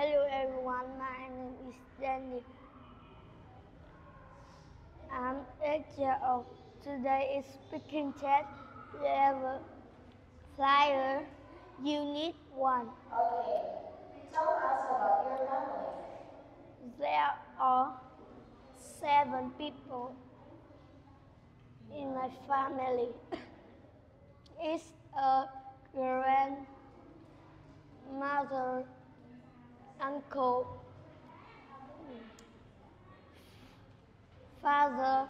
Hello everyone, my name is Danny. I'm eight years old. Oh, today is speaking test level flyer unit one. Okay. Tell us about your family. There are seven people in my family. It's a grandmother, uncle, father,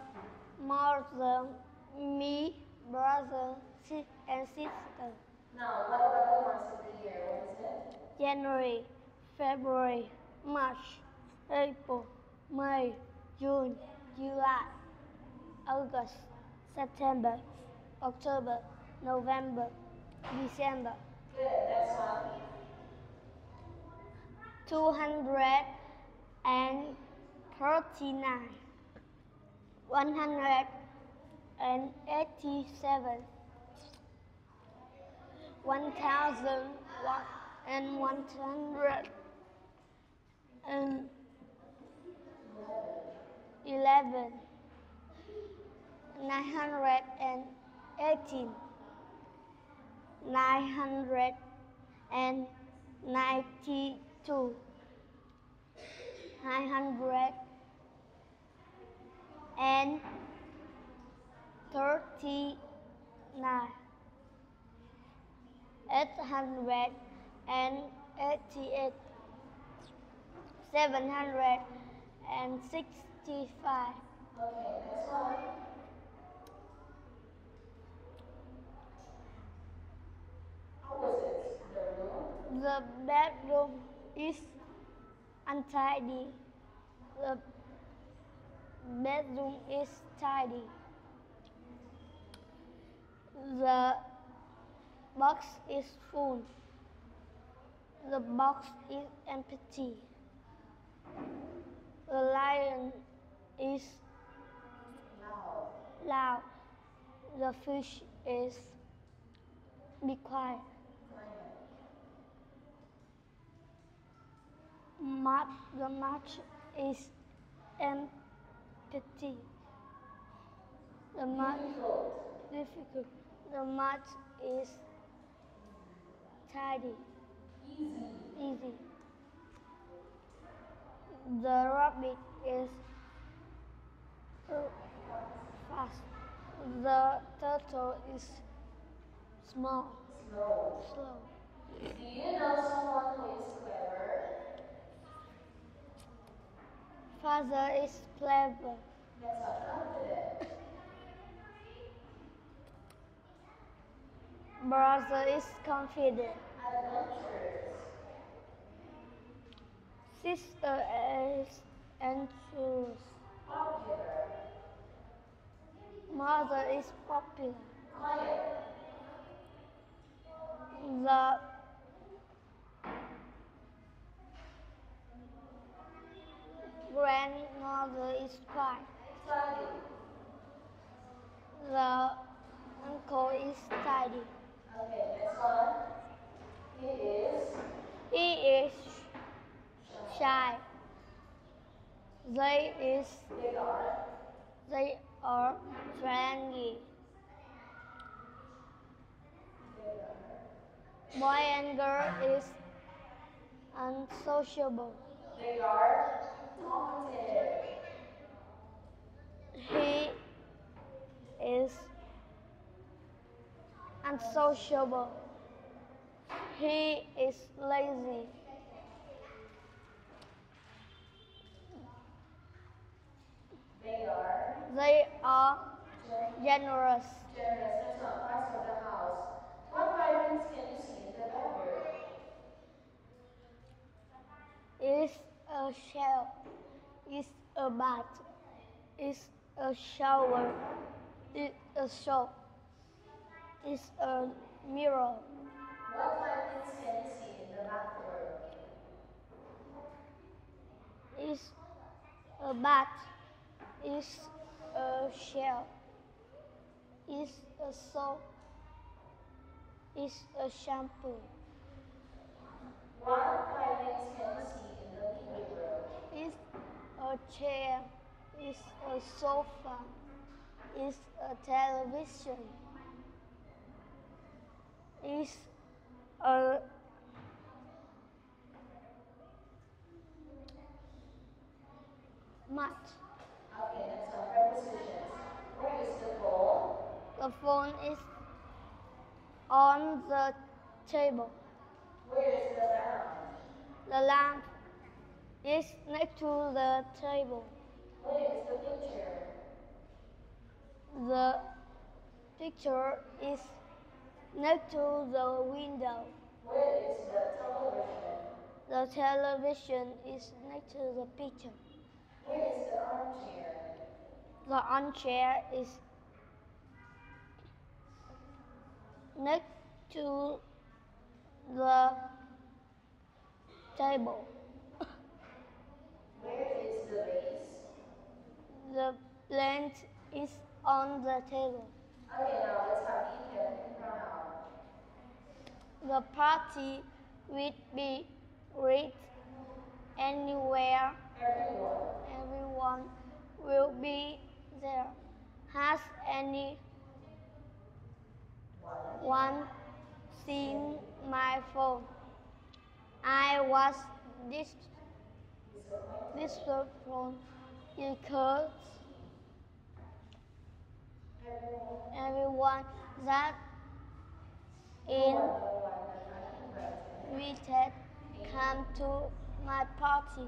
mother, me, brother, and sister. Now, what about the months of the year? What is it? January, February, March, April, May, June, July, August, September, October, November, December. Good. Next one. 239, 187, 1000 and 100 and 11, 918, 900 and 39, 888, 765, Okay. Next one. How was it? The room? The bedroom is untidy. The bedroom is tidy. The box is full. The box is empty. The lion is loud. The fish is be quiet. Mat, the match is empty. The mat Difficult. difficult. The match is tidy, Easy. easy. The rabbit is uh, fast. The turtle is small, Slow. slow. Do you know someone who is clever? Father is clever. Brother is confident. Sister is anxious. Mother is popular. The grandmother is quiet. Study. The uncle is tidy. Okay, next one. He is He is shy. They is they are they are friendly. Boy and girl is unsociable. they are talkative. He is unsociable. He is lazy. They are They are generous. generous. Next one. Parts of the house. What items can you see in the bedroom? Is a shell. Is a bath. Is a shower. Is a soap. Is a mirror. What items can you see in the bathroom? Is a bath. Is a shell. Is a soap. Is a shampoo. What can you see chair. Is a sofa. Is a television. Is a mat. Okay, next one, prepositions. Where is the phone? The phone is on the table. Where is the lamp? The lamp is next to the table. Where is the picture? The picture is next to the window. Where is the television? The television is next to the picture. Where is the armchair? The armchair is next to the table. Where is the vase? The plant is on the table. Okay, The party will be read anywhere. Everyone. Will be there. Has anyone seen my phone? I was this this phone because everyone that invited come to my party.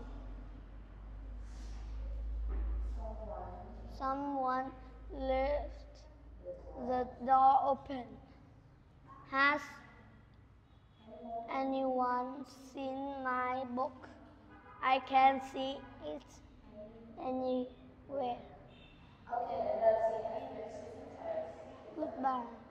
Someone left the door open. Has anyone seen my book? I can't see it anywhere. Okay, that's. Goodbye.